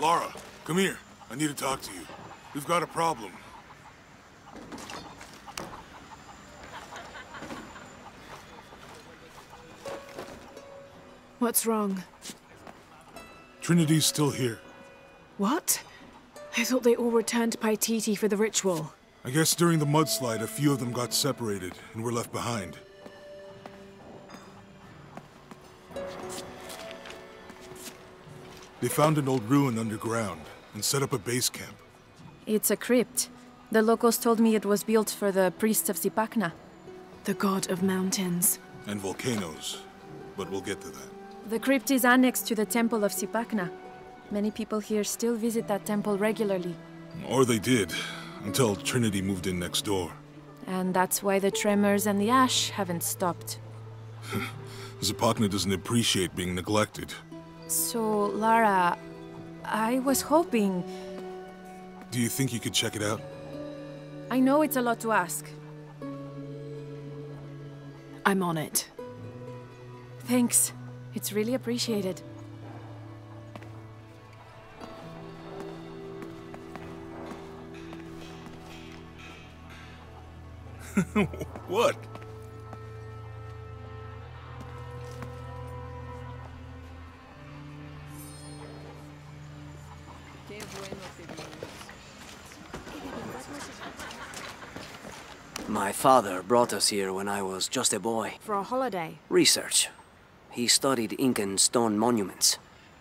Lara, come here. I need to talk to you. We've got a problem. What's wrong? Trinity's still here. What? I thought they all returned to Paititi for the ritual. I guess during the mudslide, a few of them got separated and were left behind. They found an old ruin underground and set up a base camp. It's a crypt. The locals told me it was built for the priests of Zipacna. The god of mountains. And volcanoes. But we'll get to that. The crypt is annexed to the temple of Zipacna. Many people here still visit that temple regularly. Or they did, until Trinity moved in next door. And that's why the tremors and the ash haven't stopped. Zipacna doesn't appreciate being neglected. So, Lara, I was hoping... Do you think you could check it out? I know it's a lot to ask. I'm on it. Thanks. It's really appreciated. what? Father brought us here when I was just a boy. For a holiday. Research. He studied Incan stone monuments.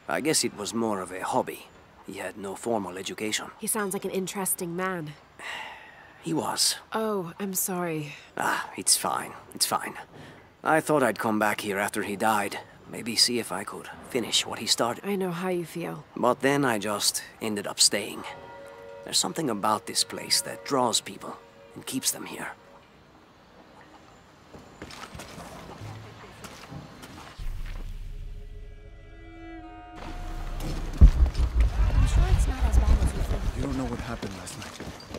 I guess it was more of a hobby. He had no formal education. He sounds like an interesting man. He was. Oh, I'm sorry. Ah, it's fine. It's fine. I thought I'd come back here after he died. Maybe see if I could finish what he started. I know how you feel. But then I just ended up staying. There's something about this place that draws people and keeps them here. You don't know what happened last night.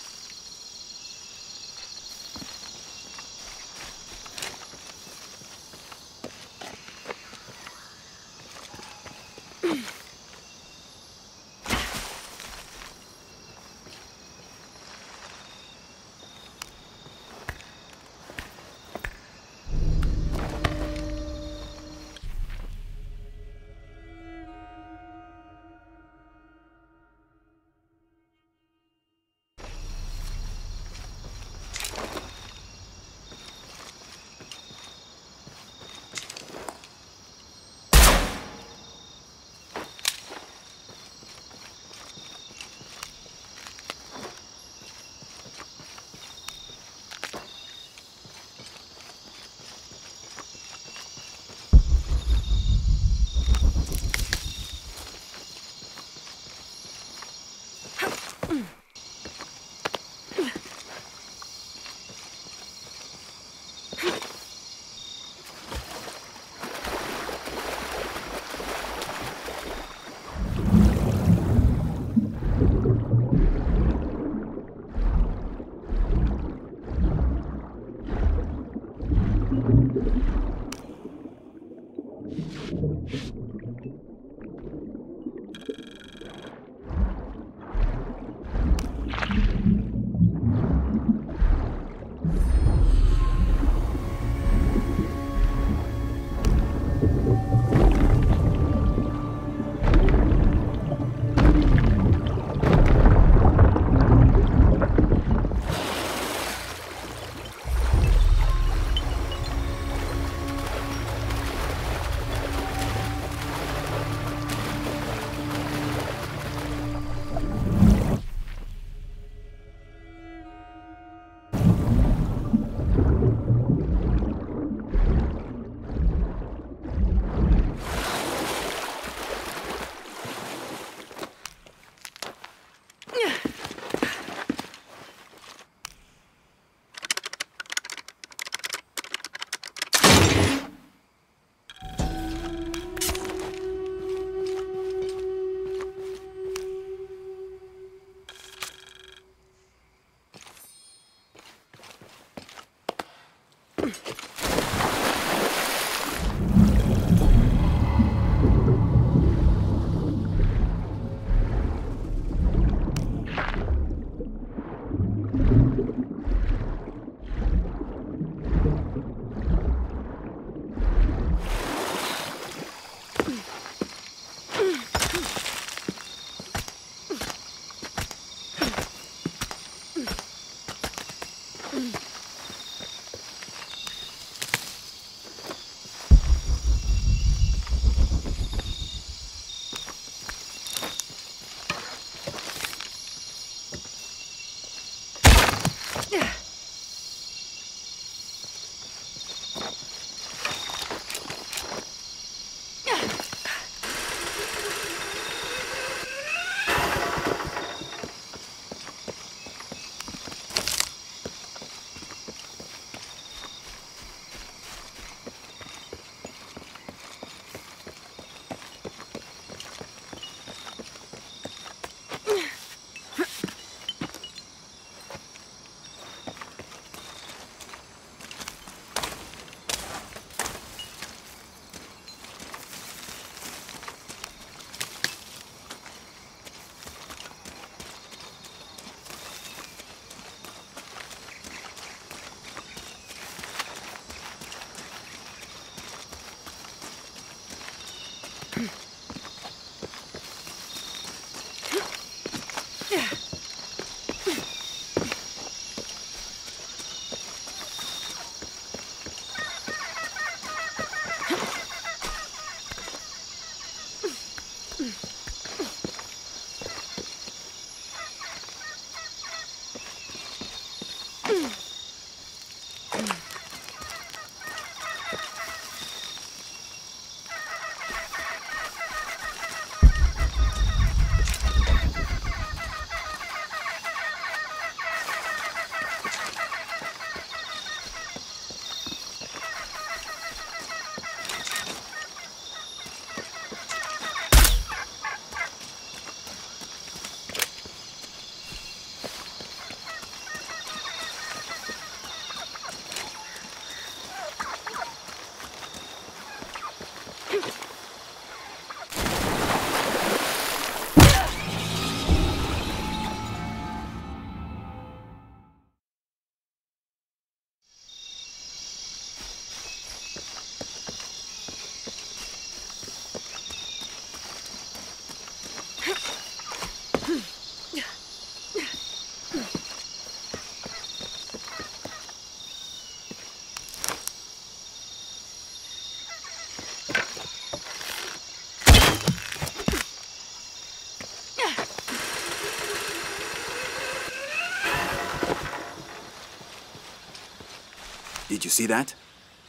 Did you see that?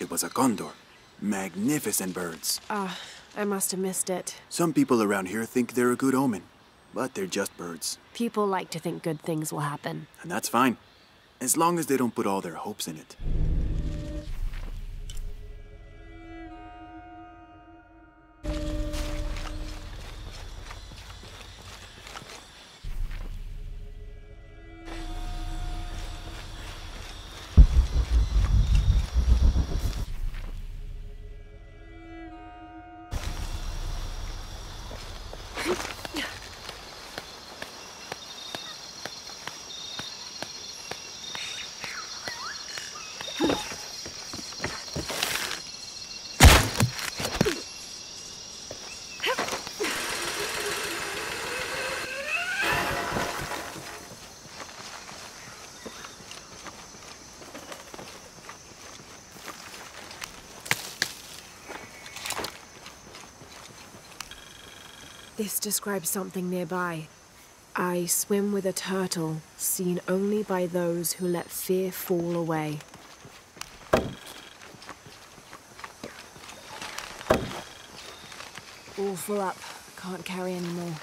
It was a condor. Magnificent birds. Ah, I must have missed it. Some people around here think they're a good omen, but they're just birds. People like to think good things will happen. And that's fine, as long as they don't put all their hopes in it. Describes something nearby. I swim with a turtle, seen only by those who let fear fall away. All full up. Can't carry any more.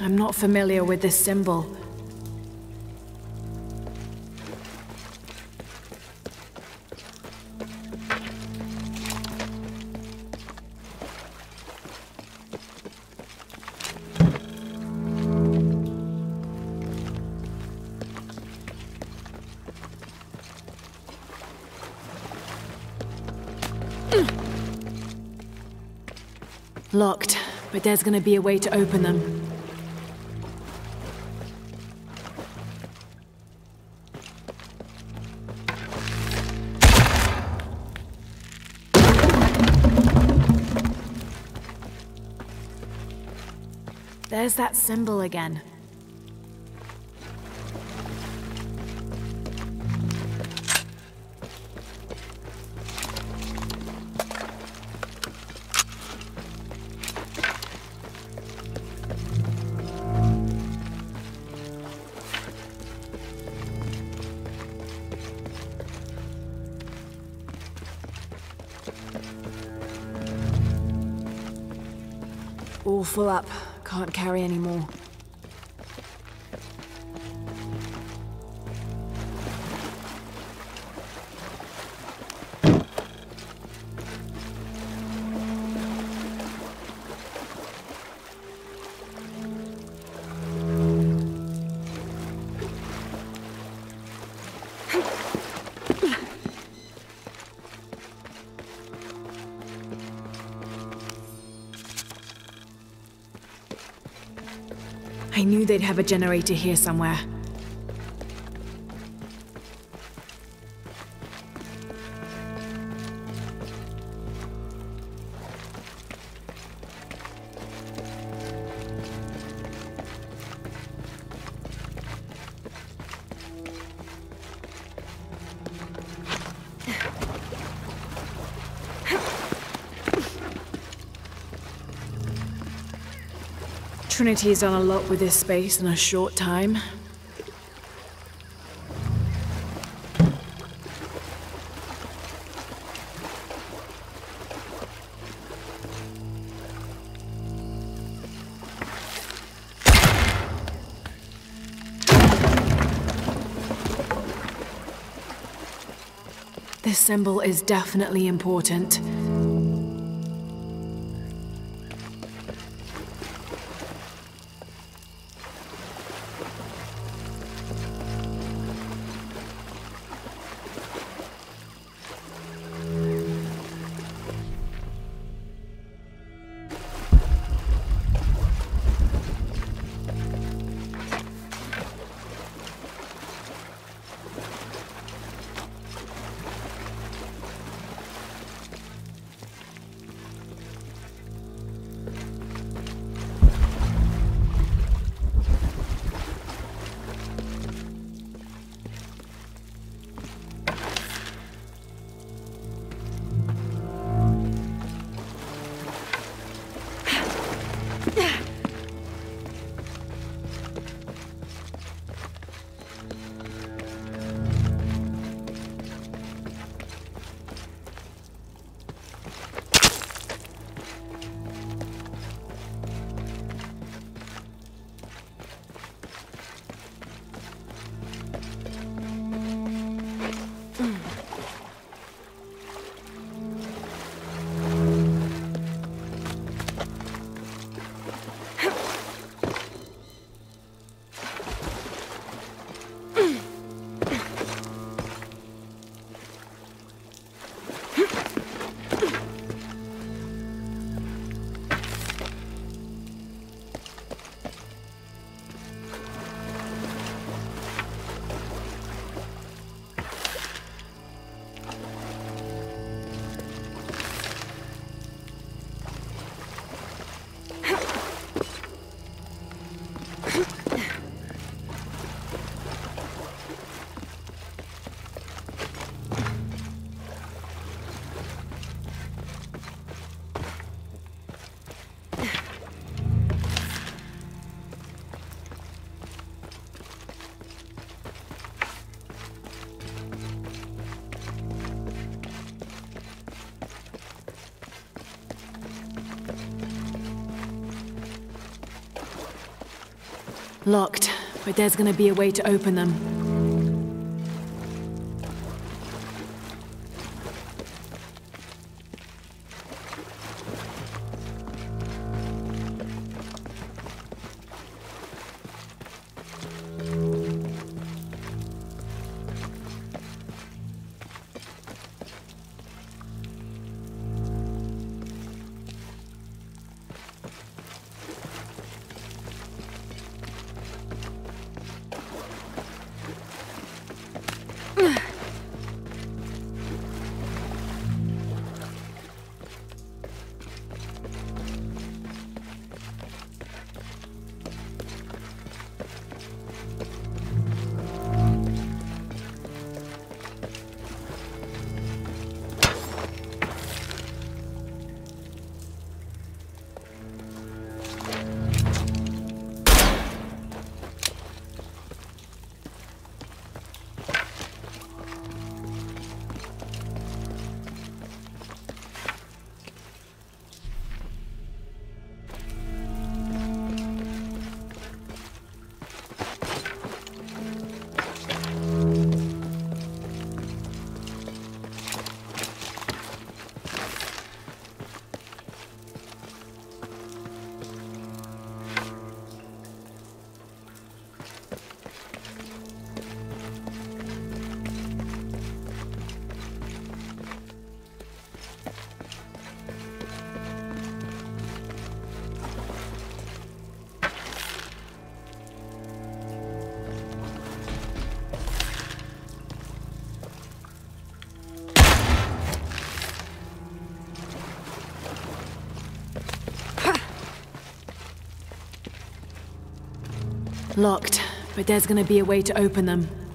I'm not familiar with this symbol. Locked, but there's gonna be a way to open them. There's that symbol again. All full up. Can't carry any more. They'd have a generator here somewhere. Trinity has done a lot with this space in a short time. This symbol is definitely important. Locked, but there's gonna be a way to open them. Locked, but there's gonna be a way to open them.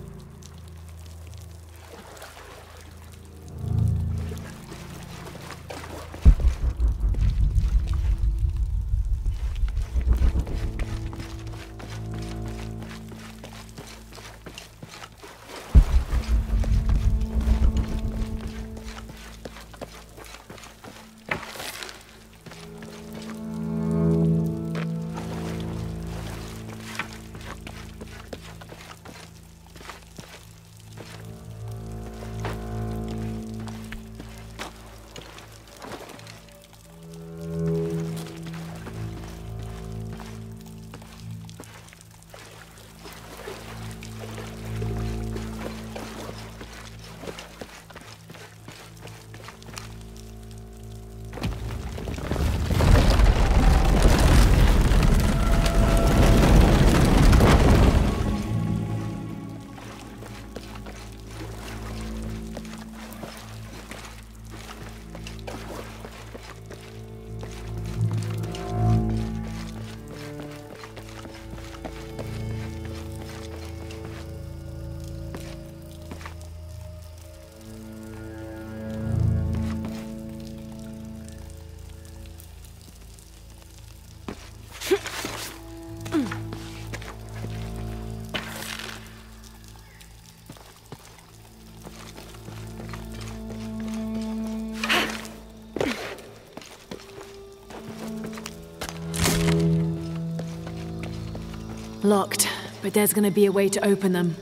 Locked, but there's gonna be a way to open them.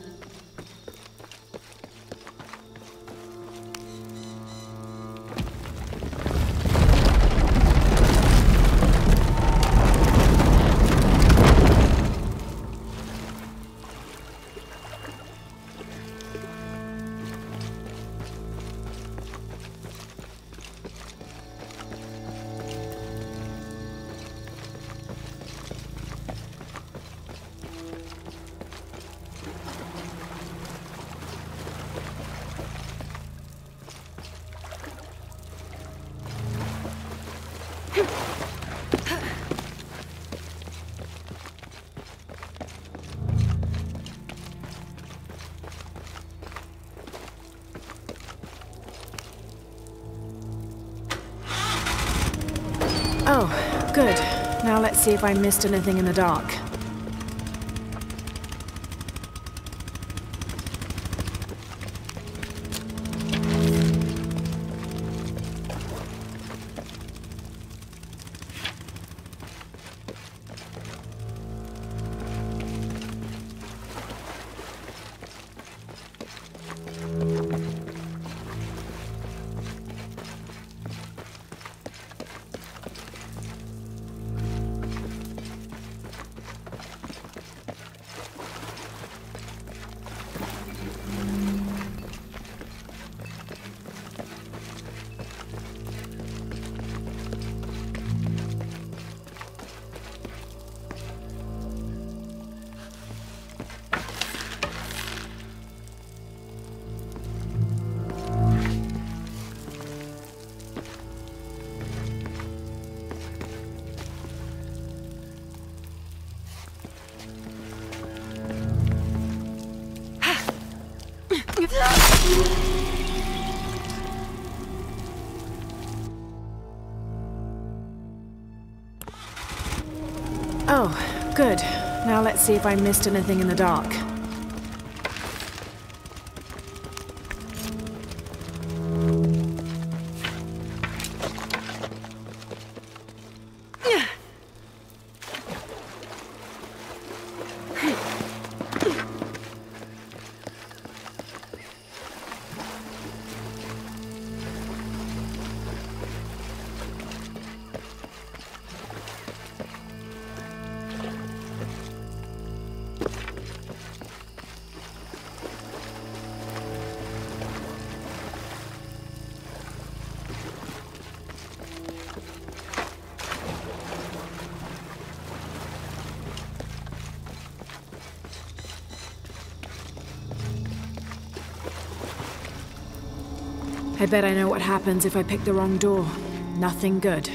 Oh, good. Now let's see if I missed anything in the dark. See if I missed anything in the dark. I bet I know what happens if I pick the wrong door. Nothing good.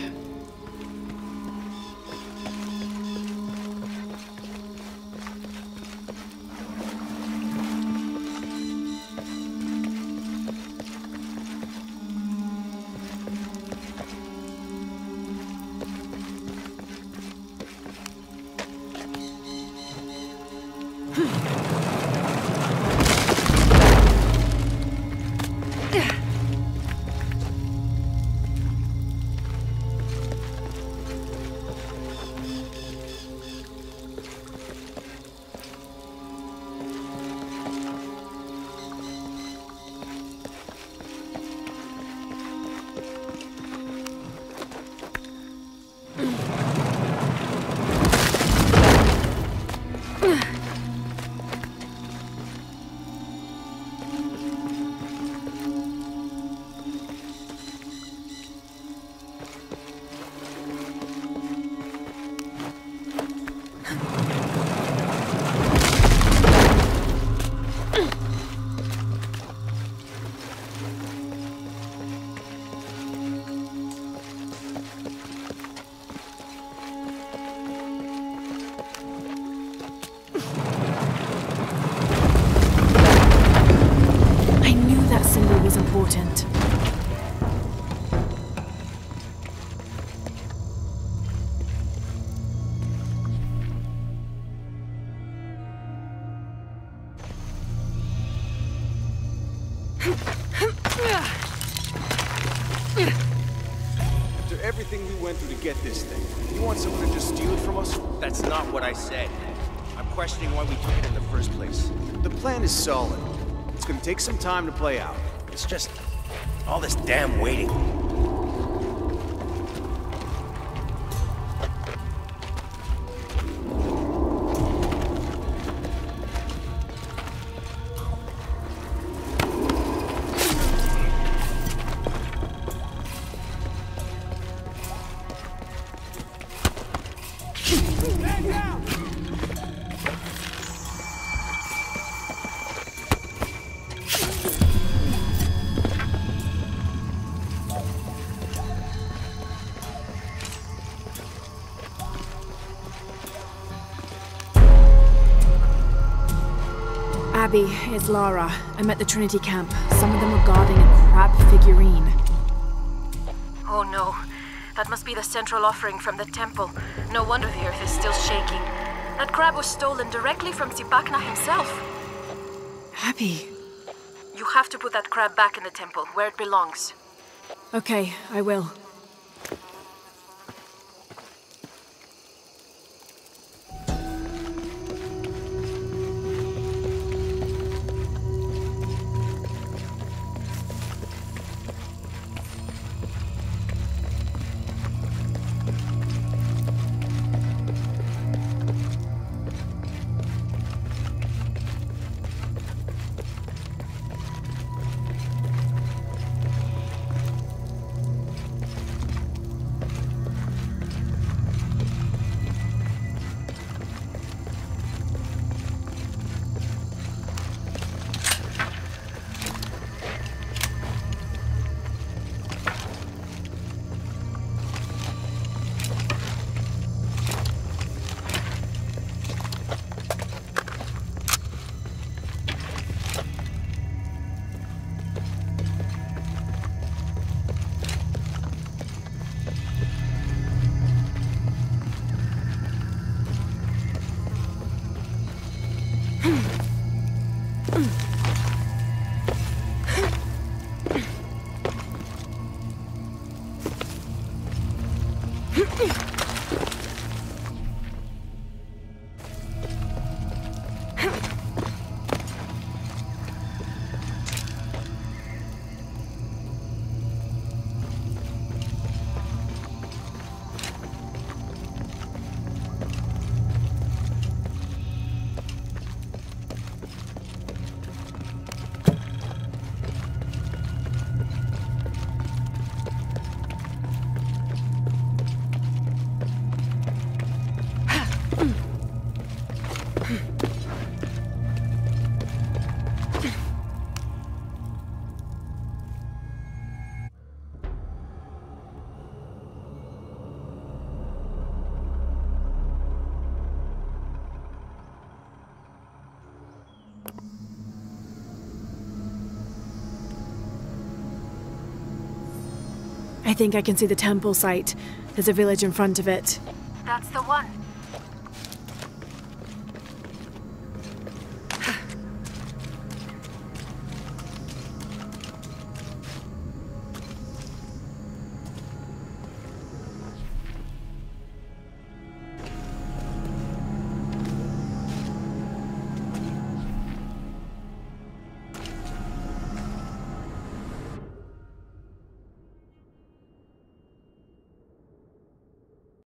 Take some time to play out. It's just all this damn waiting. Abby, it's Lara. I'm at the Trinity camp. Some of them are guarding a crab figurine. Oh no. That must be the central offering from the temple. No wonder the earth is still shaking. That crab was stolen directly from Zipacna himself. Abby. You have to put that crab back in the temple, where it belongs. Okay, I will. I think I can see the temple site. There's a village in front of it. That's the one.